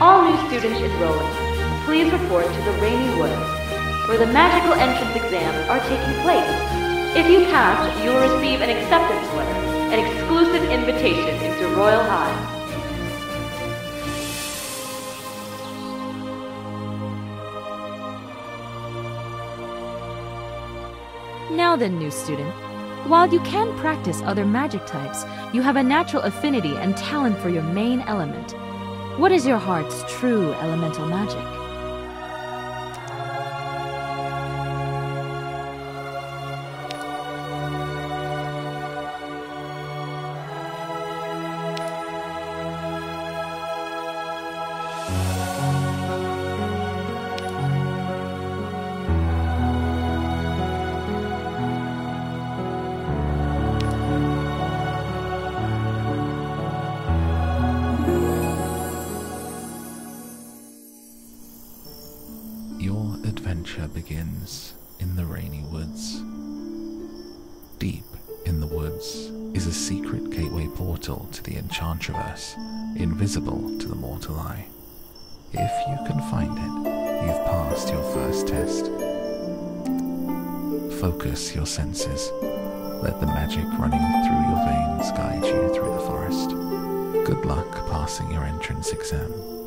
All new students enrolling, please report to the Rainy Woods, where the magical entrance exams are taking place. If you pass, you will receive an acceptance letter, an exclusive invitation into Royale High. Now then, new student. While you can practice other magic types, you have a natural affinity and talent for your main element. What is your heart's true elemental magic? Adventure begins in the rainy woods. Deep in the woods is a secret gateway portal to the Enchantraverse, invisible to the mortal eye. If you can find it, you've passed your first test. Focus your senses. Let the magic running through your veins guide you through the forest. Good luck passing your entrance exam.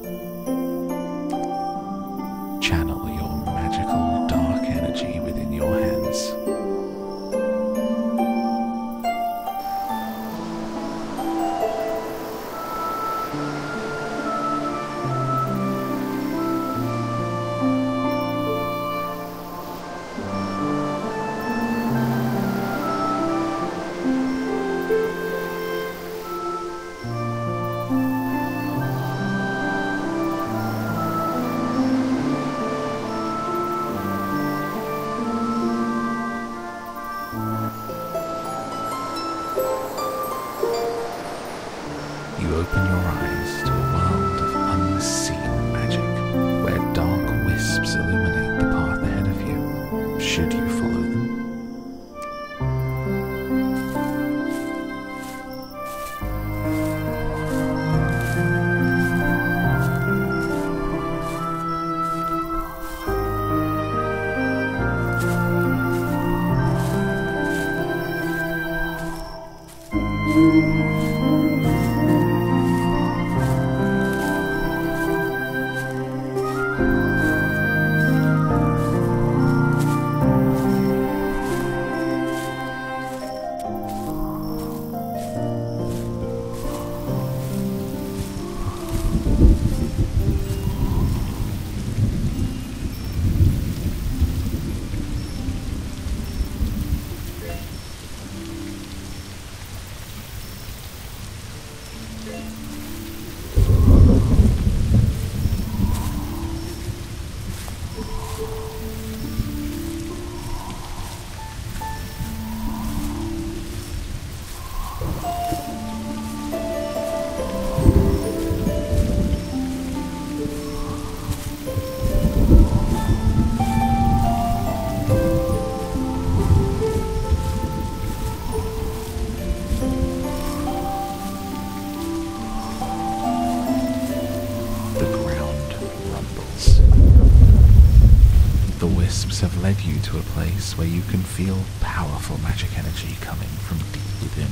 Wisps have led you to a place where you can feel powerful magic energy coming from deep within.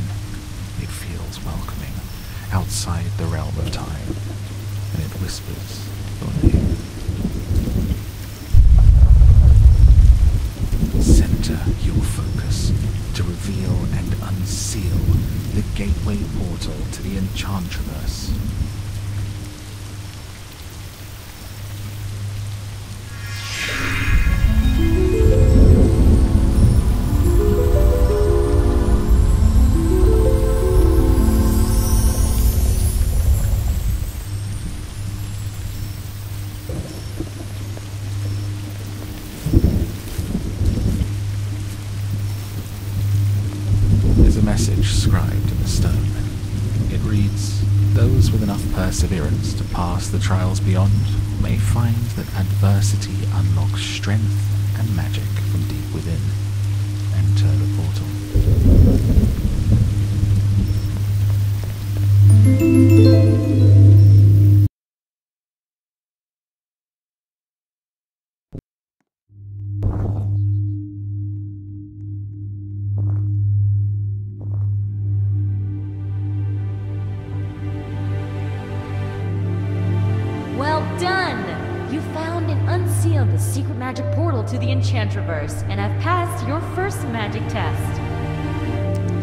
It feels welcoming, outside the realm of time, and it whispers your name. Center your focus to reveal and unseal the gateway portal to the Enchantraverse. Perseverance to pass the trials beyond may find that adversity unlocks strength and magic from deep within. And have passed your first magic test.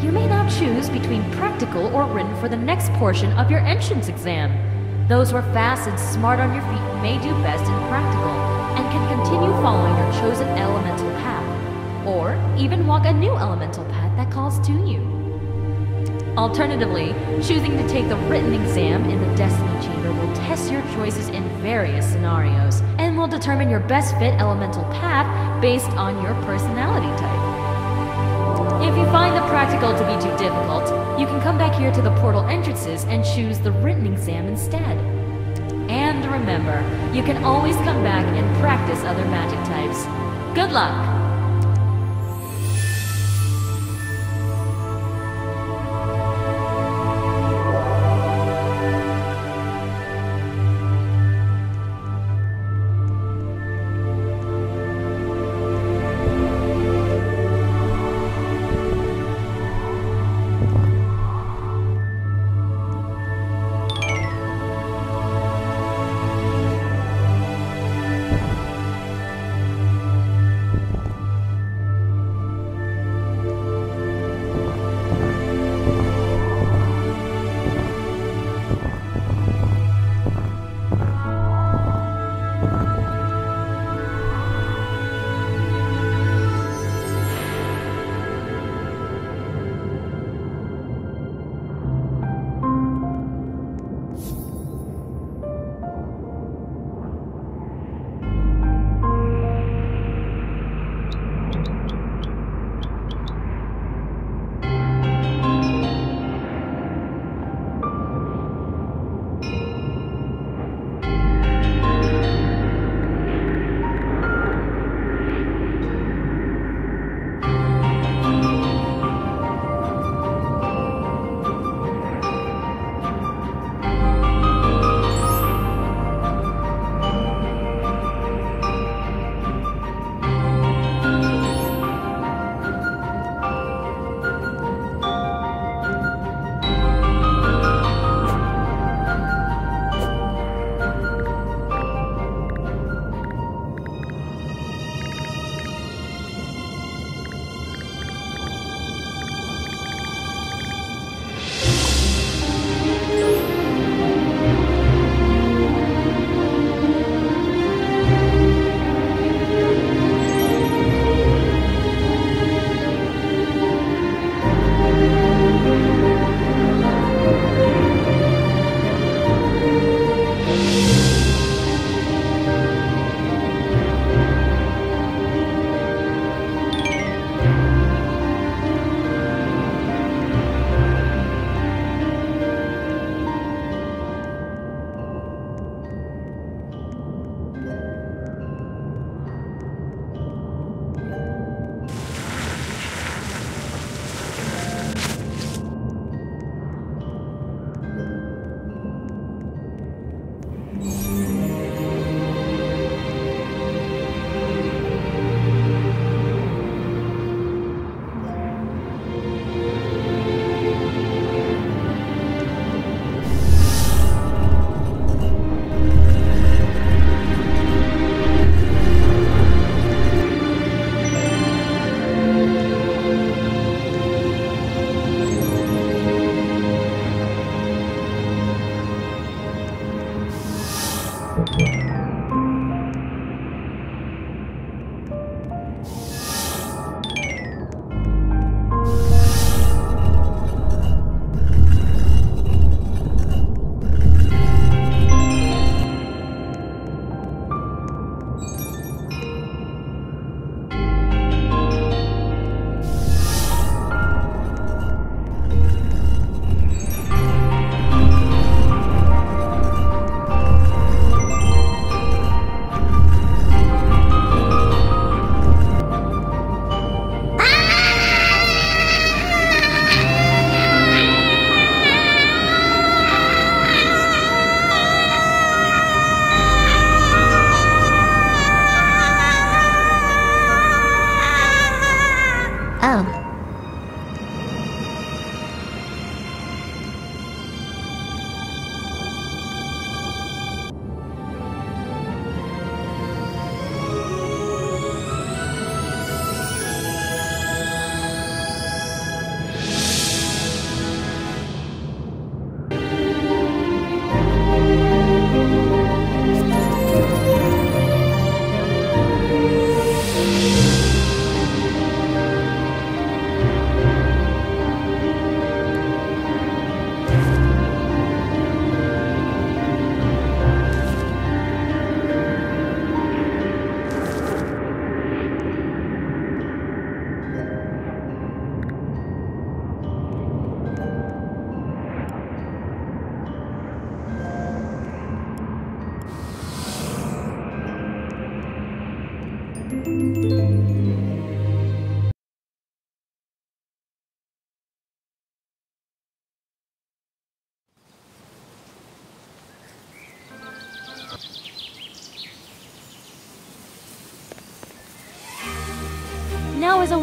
You may now choose between practical or written for the next portion of your entrance exam. Those who are fast and smart on your feet may do best in practical and can continue following your chosen elemental path, or even walk a new elemental path that calls to you. Alternatively, choosing to take the written exam in the Destiny Chamber will test your choices in various scenarios will determine your best fit elemental path based on your personality type. If you find the practical to be too difficult, you can come back here to the portal entrances and choose the written exam instead. And remember, you can always come back and practice other magic types. Good luck!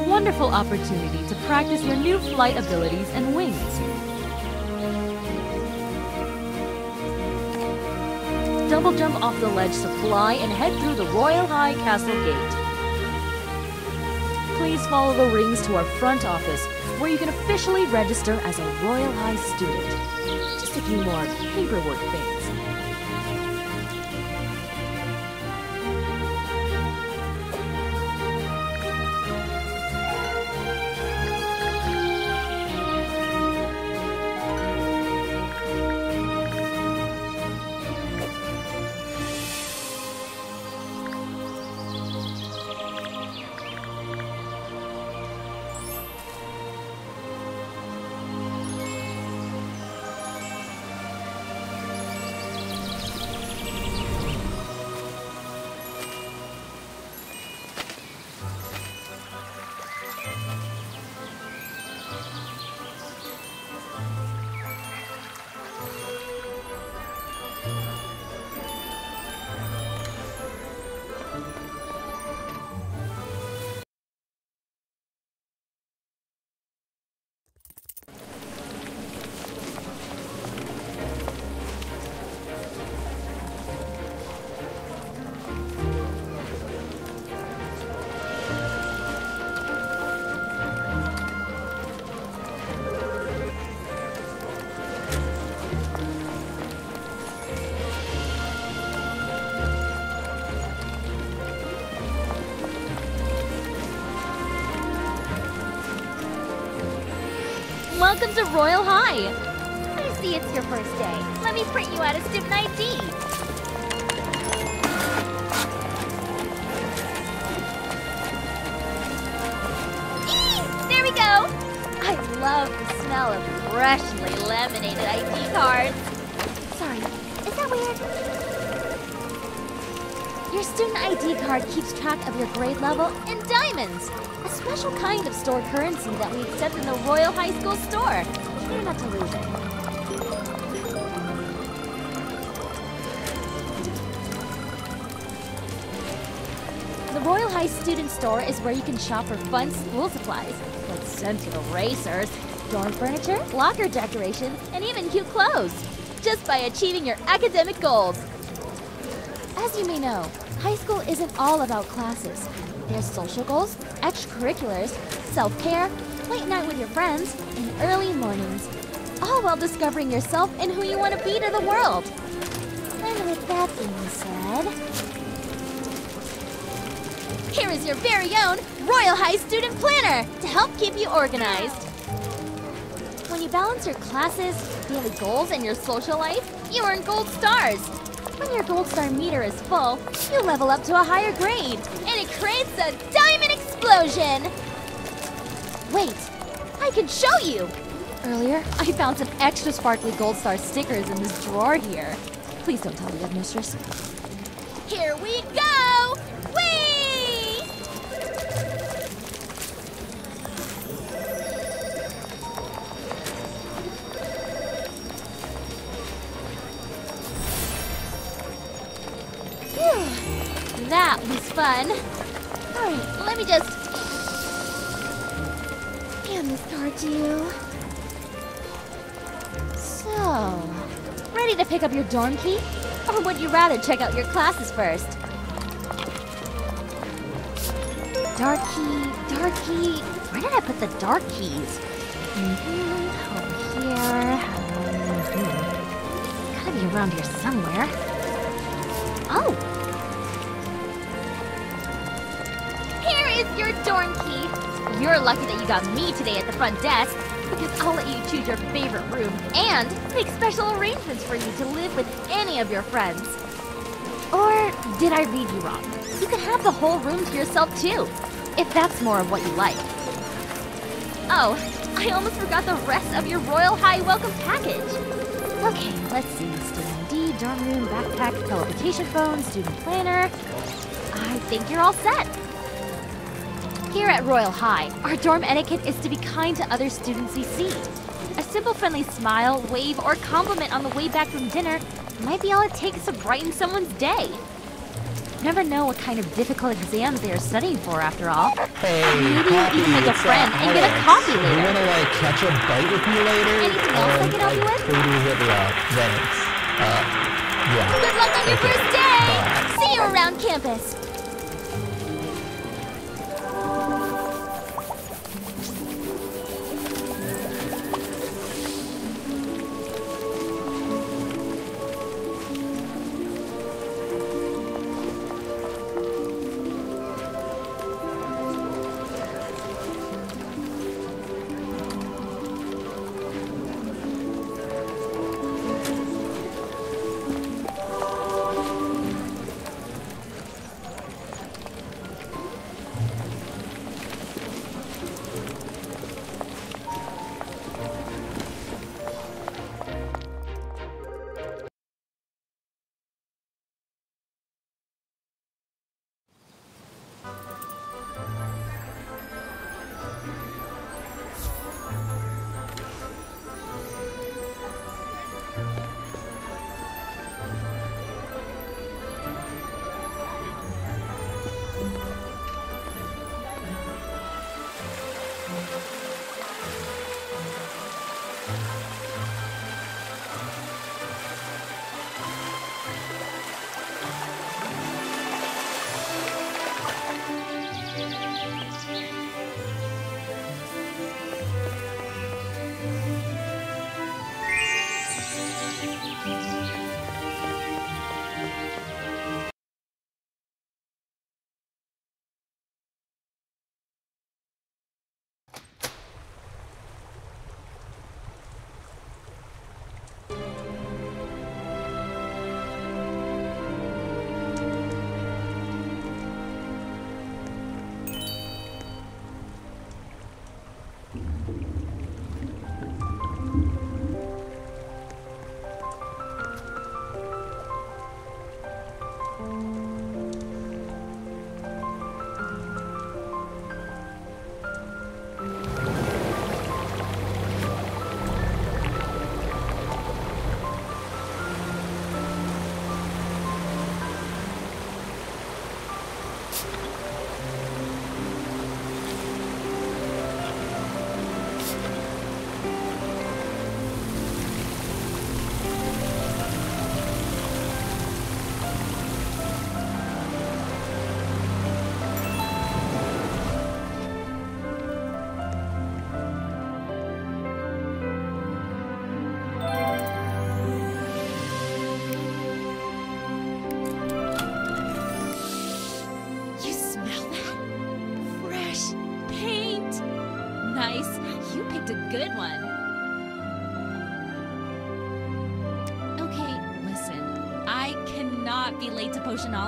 Wonderful opportunity to practice your new flight abilities and wings. Double jump off the ledge to fly and head through the Royale High Castle Gate. Please follow the rings to our front office, where you can officially register as a Royale High student. Just a few more paperwork things. Welcome to Royale High! I see it's your first day. Let me print you out a student ID. There we go! I love the smell of freshly laminated ID cards. Sorry, is that weird? Your student ID card keeps track of your grade level and diamonds, special kind of store currency that we accept in the Royale High School store. Try not to lose it. The Royale High Student Store is where you can shop for fun school supplies, like scented erasers, dorm furniture, locker decoration, and even cute clothes, just by achieving your academic goals. As you may know, high school isn't all about classes. There's social goals, extracurriculars, self-care, late night with your friends, and early mornings. All while discovering yourself and who you want to be to the world. And with that being said, Here is your very own Royale High Student Planner to help keep you organized. when you balance your classes, daily goals, and your social life, you earn gold stars. When your gold star meter is full, you level up to a higher grade. And it creates a diamond explosion! Wait, I can show you! Earlier, I found some extra sparkly gold star stickers in this drawer here. Please don't tell the headmistress. Here we go! Fun. Alright, let me just hand this card to you. So, ready to pick up your dorm key? Or would you rather check out your classes first? Dark key, dark key. Where did I put the dark keys? Mm-hmm, over here. Gotta be around here somewhere. Oh, is your dorm key. You're lucky that you got me today at the front desk because I'll let you choose your favorite room and make special arrangements for you to live with any of your friends. or did I read you wrong? You can have the whole room to yourself too, if that's more of what you like. Oh, I almost forgot the rest of your Royale High Welcome package. Okay, let's see. Student ID, dorm room, backpack, teleportation phone, student planner. I think you're all set. Here at Royale High, our dorm etiquette is to be kind to other students we see. A simple friendly smile, wave, or compliment on the way back from dinner might be all it takes to brighten someone's day. You never know what kind of difficult exams they are studying for, after all. Hey, Maybe you can make a friend and get a coffee You wanna like catch a bite with me later? Anything else I can help you with? Please up. Thanks. Uh, yeah. Good luck on your Okay. first day! Bye. See you around campus!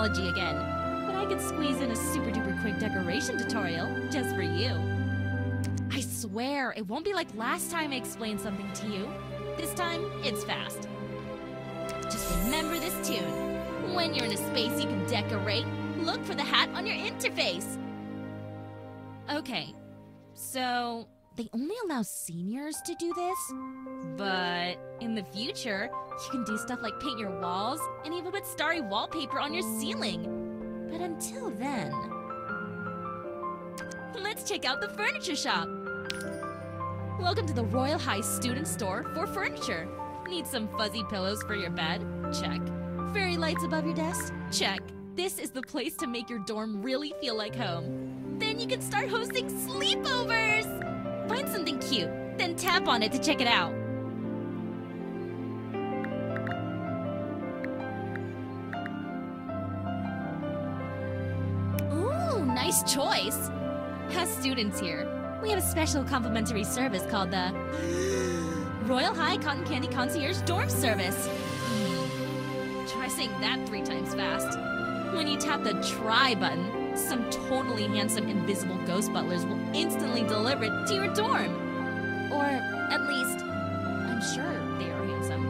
Potionology again, but I could squeeze in a super duper quick decoration tutorial just for you. I swear, it won't be like last time I explained something to you. This time, it's fast. Just remember this tune. When you're in a space you can decorate, look for the hat on your interface. Okay, so they only allow seniors to do this, but in the future, you can do stuff like paint your walls and even put starry wallpaper on your ceiling. But until then, let's check out the furniture shop. Welcome to the Royale High Student Store for furniture. Need some fuzzy pillows for your bed? Check. Fairy lights above your desk? Check. This is the place to make your dorm really feel like home. Then you can start hosting sleepovers! Find something cute, then tap on it to check it out. Ooh, nice choice. As students here, we have a special complimentary service called the Royale High Cotton Candy Concierge Dorm Service. Try saying that three times fast. When you tap the try button, some totally handsome invisible ghost butlers will instantly deliver it to your dorm. Or at least, I'm sure they are handsome.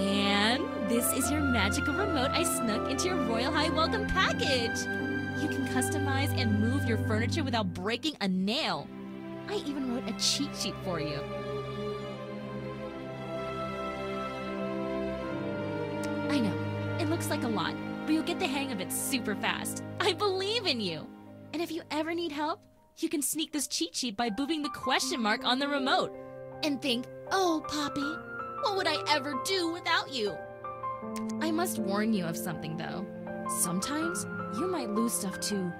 And this is your magical remote I snuck into your Royale High welcome package. You can customize and move your furniture without breaking a nail. I even wrote a cheat sheet for you. I know, it looks like a lot, but you'll get the hang of it super fast. I believe in you! And if you ever need help, you can sneak this cheat sheet by moving the question mark on the remote. And think, oh, Poppy, what would I ever do without you? I must warn you of something, though. Sometimes you might lose stuff to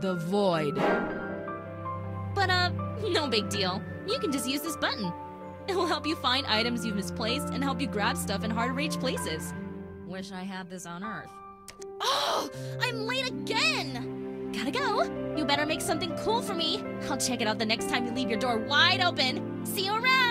the void. But, uh, no big deal. You can just use this button. It'll help you find items you've misplaced and help you grab stuff in hard to reach places. Wish I had this on Earth. Oh, I'm late again! Gotta go. You better make something cool for me. I'll check it out the next time you leave your door wide open. See you around!